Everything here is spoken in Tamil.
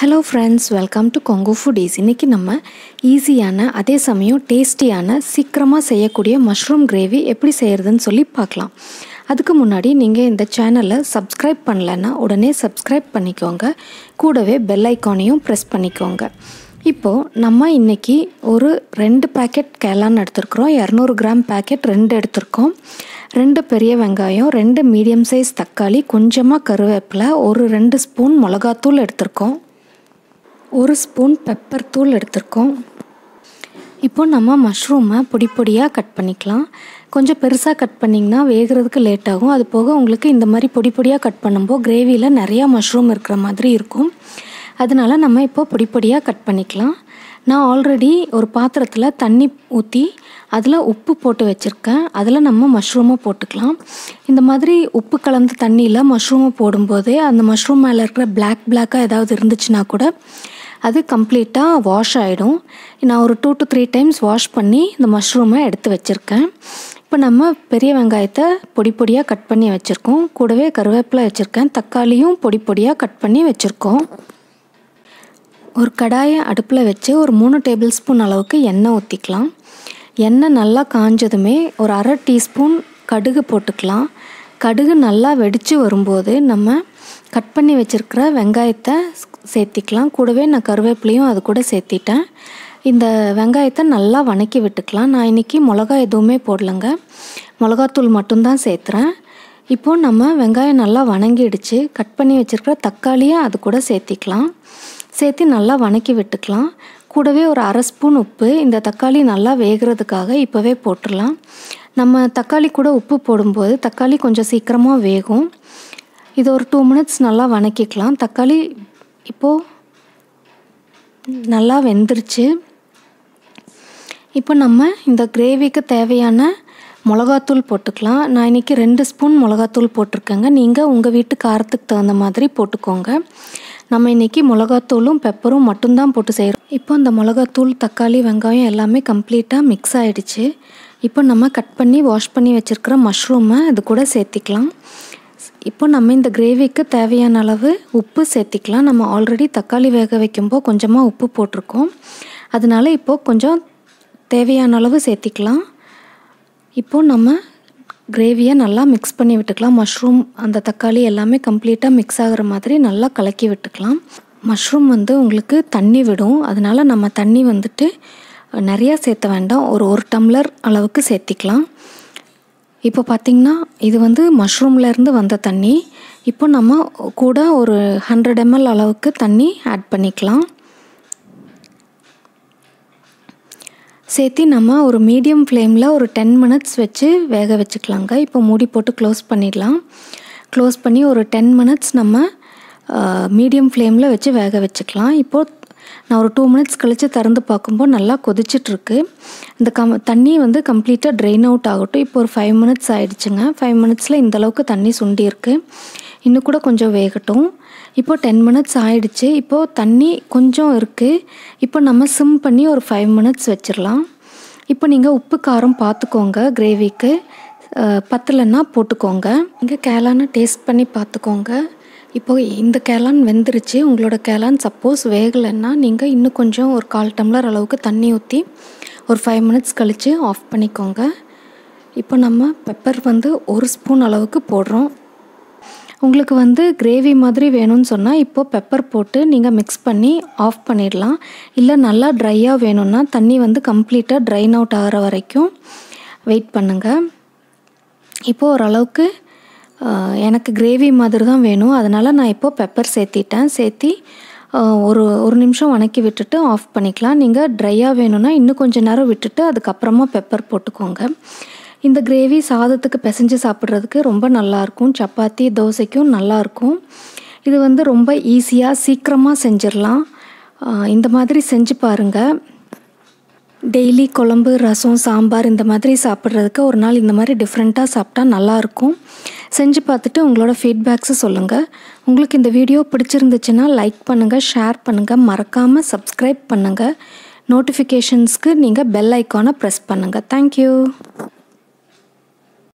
Hello friends welcome to Kongu foodies இன்றைக்கி நம்ம ஈஸியான அதே சமயம் டேஸ்டியான சீக்கிரமாக செய்யக்கூடிய மஷ்ரூம் கிரேவி எப்படி செய்கிறதுன்னு சொல்லி பார்க்கலாம். அதுக்கு முன்னாடி நீங்கள் இந்த சேனலை சப்ஸ்கிரைப் பண்ணலைன்னா உடனே சப்ஸ்கிரைப் பண்ணிக்கோங்க. கூடவே பெல் ஐக்கானையும் ப்ரெஸ் பண்ணிக்கோங்க. இப்போது நம்ம இன்றைக்கி ஒரு ரெண்டு பேக்கெட் கேலான் எடுத்திருக்கிறோம். இரநூறு கிராம் பேக்கெட் ரெண்டு எடுத்திருக்கோம். ரெண்டு பெரிய வெங்காயம் ரெண்டு மீடியம் சைஸ் தக்காளி கொஞ்சமாக கருவேப்பிலை ஒரு ரெண்டு ஸ்பூன் மிளகாத்தூள் எடுத்திருக்கோம். ஒரு ஸ்பூன் பெப்பர் தூள் எடுத்திருக்கோம். இப்போ நம்ம மஷ்ரூமை பொடி பொடியாக கட் பண்ணிக்கலாம். கொஞ்சம் பெருசாக கட் பண்ணிங்கன்னா வேகிறதுக்கு லேட் ஆகும். அது போக உங்களுக்கு இந்த மாதிரி பொடி பொடியாக கட் பண்ணும்போது கிரேவியில் நிறையா மஷ்ரூம் இருக்கிற மாதிரி இருக்கும். அதனால நம்ம இப்போ பொடி பொடியாக கட் பண்ணிக்கலாம். நான் ஆல்ரெடி ஒரு பாத்திரத்தில் தண்ணி ஊற்றி அதில் உப்பு போட்டு வச்சுருக்கேன். அதில் நம்ம மஷ்ரூமை போட்டுக்கலாம். இந்த மாதிரி உப்பு கலந்த தண்ணியில் மஷ்ரூமை போடும்போதே அந்த மஷ்ரூம் மேலே இருக்கிற பிளாக் பிளாக்காக ஏதாவது இருந்துச்சுன்னா கூட அது கம்ப்ளீட்டாக வாஷ் ஆகிடும் நான் ஒரு two to three times wash பண்ணி இந்த மஷ்ரூமை எடுத்து வச்சுருக்கேன். இப்போ நம்ம பெரிய வெங்காயத்தை பொடி பொடியாக கட் பண்ணி வச்சுருக்கோம். கூடவே கருவேப்பிலை வச்சுருக்கேன். தக்காளியும் பொடி பொடியாக கட் பண்ணி வச்சுருக்கோம். ஒரு கடாயை அடுப்பில் வச்சு ஒரு மூணு டேபிள் ஸ்பூன் அளவுக்கு எண்ணெய் ஊற்றிக்கலாம் எண்ணெய் நல்லா காஞ்சதுமே ஒரு அரை டீஸ்பூன் கடுகு போட்டுக்கலாம். கடுகு நல்லா வெடித்து வரும்போது நம்ம கட் பண்ணி வச்சுருக்கிற வெங்காயத்தை சேர்த்திக்கலாம். கூடவே நான் கருவேப்பிலையும் அது கூட சேர்த்திட்டேன். இந்த வெங்காயத்தை நல்லா வணக்கி விட்டுக்கலாம். நான் இன்றைக்கி மிளகா எதுவுமே போடலைங்க. மிளகாத்தூள் மட்டும்தான் சேர்த்துறேன். இப்போது நம்ம வெங்காயம் நல்லா வணங்கிடுச்சு. கட் பண்ணி வச்சுருக்கிற தக்காளியை அது கூட சேர்த்திக்கலாம். சேர்த்து நல்லா வணக்கி விட்டுக்கலாம். கூடவே ஒரு அரை ஸ்பூன் உப்பு. இந்த தக்காளி நல்லா வேகிறதுக்காக இப்போவே போட்டுடலாம். நம்ம தக்காளி கூட உப்பு போடும்போது தக்காளி கொஞ்சம் சீக்கிரமாக வேகும். இது ஒரு டூ மினிட்ஸ் நல்லா வணக்கிக்கலாம். தக்காளி இப்போது நல்லா வெந்துருச்சு. இப்போ நம்ம இந்த கிரேவிக்கு தேவையான மிளகாத்தூள் போட்டுக்கலாம். நான் இன்றைக்கி ரெண்டு ஸ்பூன் மிளகாத்தூள் போட்டிருக்கேங்க. நீங்கள் உங்கள் வீட்டு காரத்துக்கு தகுந்த மாதிரி போட்டுக்கோங்க. நம்ம இன்றைக்கி மிளகாத்தூளும் பெப்பரும் மட்டும்தான் போட்டு செய்கிறோம் இப்போ இந்த மிளகாத்தூள் தக்காளி வெங்காயம் எல்லாமே கம்ப்ளீட்டாக மிக்ஸ் ஆகிடுச்சு இப்போ நம்ம கட் பண்ணி வாஷ் பண்ணி வச்சுருக்கிற மஷ்ரூமை அது கூட சேர்த்திக்கலாம். இப்போ நம்ம இந்த கிரேவிக்கு தேவையான அளவு உப்பு சேர்த்திக்கலாம். நம்ம ஆல்ரெடி தக்காளி வேக வைக்கும்போது கொஞ்சமாக உப்பு போட்டிருக்கோம். அதனால இப்போது கொஞ்சம் தேவையான அளவு சேர்த்திக்கலாம். இப்போது நம்ம கிரேவியை நல்லா மிக்ஸ் பண்ணி விட்டுக்கலாம். மஷ்ரூம் அந்த தக்காளி எல்லாமே கம்ப்ளீட்டாக மிக்ஸ் ஆகிற மாதிரி நல்லா கலக்கி விட்டுக்கலாம். மஷ்ரூம் வந்து உங்களுக்கு தண்ணி விடும். அதனால் நம்ம தண்ணி வந்துட்டு நிறையா சேர்த்த வேண்டாம். ஒரு ஒரு டம்ளர் அளவுக்கு சேர்த்திக்கலாம். இப்போ பார்த்திங்கன்னா இது வந்து மஷ்ரூம்லேருந்து வந்த தண்ணி. இப்போ நம்ம கூட ஒரு ஹண்ட்ரட் எம்எல் அளவுக்கு தண்ணி ஆட் பண்ணிக்கலாம். சேர்த்து நம்ம ஒரு மீடியம் ஃப்ளேமில் ஒரு டென் மினிட்ஸ் வச்சு வேக வச்சுக்கலாங்க. இப்போ மூடி போட்டு க்ளோஸ் பண்ணிடலாம். க்ளோஸ் பண்ணி ஒரு டென் மினிட்ஸ் நம்ம மீடியம் ஃப்ளேமில் வச்சு வேக வச்சுக்கலாம். இப்போது நான் ஒரு டூ மினிட்ஸ் கழித்து திறந்து பார்க்கும்போது நல்லா கொதிச்சிட்ருக்கு. இந்த கம் தண்ணி வந்து கம்ப்ளீட்டாக ட்ரெயின் அவுட் ஆகட்டும். இப்போ ஒரு ஃபைவ் மினிட்ஸ் ஆகிடுச்சுங்க ஃபைவ் மினிட்ஸில் இந்தளவுக்கு தண்ணி சுண்டியிருக்கு. இன்னும் கூட கொஞ்சம் வேகட்டும். இப்போது டென் மினிட்ஸ் ஆயிடுச்சு. இப்போது தண்ணி கொஞ்சம் இருக்குது இப்போ நம்ம சிம் பண்ணி ஒரு ஃபைவ் மினிட்ஸ் வச்சிடலாம். இப்போ நீங்கள் உப்பு காரம் பார்த்துக்கோங்க கிரேவிக்கு பத்தலைன்னா போட்டுக்கோங்க. இங்கே கேலான்னு டேஸ்ட் பண்ணி பார்த்துக்கோங்க. இப்போ இந்த கேலான் வெந்துருச்சு. உங்களோட கேலான் சப்போஸ் வேகலைன்னா நீங்கள் இன்னும் கொஞ்சம் ஒரு கால் டம்ளர் அளவுக்கு தண்ணி ஊற்றி ஒரு ஃபைவ் மினிட்ஸ் கழித்து ஆஃப் பண்ணிக்கோங்க. இப்போ நம்ம பெப்பர் வந்து ஒரு ஸ்பூன் அளவுக்கு போடுறோம். உங்களுக்கு வந்து கிரேவி மாதிரி வேணும்னு சொன்னால் இப்போது பெப்பர் போட்டு நீங்கள் மிக்ஸ் பண்ணி ஆஃப் பண்ணிடலாம். இல்லை நல்லா ட்ரையாக வேணும்னா தண்ணி வந்து கம்ப்ளீட்டாக ட்ரைன் அவுட் ஆகிற வரைக்கும் வெயிட் பண்ணுங்கள் இப்போது ஓரளவுக்கு எனக்கு கிரேவி மாதிரி தான் வேணும். அதனால் நான் இப்போது பெப்பர் சேர்த்திட்டேன். சேர்த்தி ஒரு ஒரு நிமிஷம் வணக்கி விட்டுட்டு ஆஃப் பண்ணிக்கலாம். நீங்கள் ட்ரையாக வேணும்னா இன்னும் கொஞ்சம் நேரம் விட்டுட்டு அதுக்கப்புறமா பெப்பர் போட்டுக்கோங்க. இந்த கிரேவி சாதத்துக்கு பிசைஞ்சு சாப்பிட்றதுக்கு ரொம்ப நல்லாயிருக்கும் சப்பாத்தி தோசைக்கும் நல்லாயிருக்கும் இது வந்து ரொம்ப ஈஸியாக சீக்கிரமாக செஞ்சிடலாம். இந்த மாதிரி செஞ்சு பாருங்கள் டெய்லி குழம்பு ரசம் சாம்பார் இந்த மாதிரி சாப்பிட்றதுக்கு ஒரு நாள் இந்த மாதிரி டிஃப்ரெண்ட்டாக சாப்பிட்டா நல்லாயிருக்கும் செஞ்சு பார்த்துட்டு உங்களோட ஃபீட்பேக்ஸை சொல்லுங்கள் உங்களுக்கு இந்த வீடியோ பிடிச்சிருந்துச்சுன்னா லைக் பண்ணுங்கள் ஷேர் பண்ணுங்கள் மறக்காமல் சப்ஸ்கிரைப் பண்ணுங்கள் நோட்டிஃபிகேஷன்ஸ்க்கு நீங்கள் பெல் ஐக்கானை ப்ரெஸ் பண்ணுங்கள் தேங்க்யூ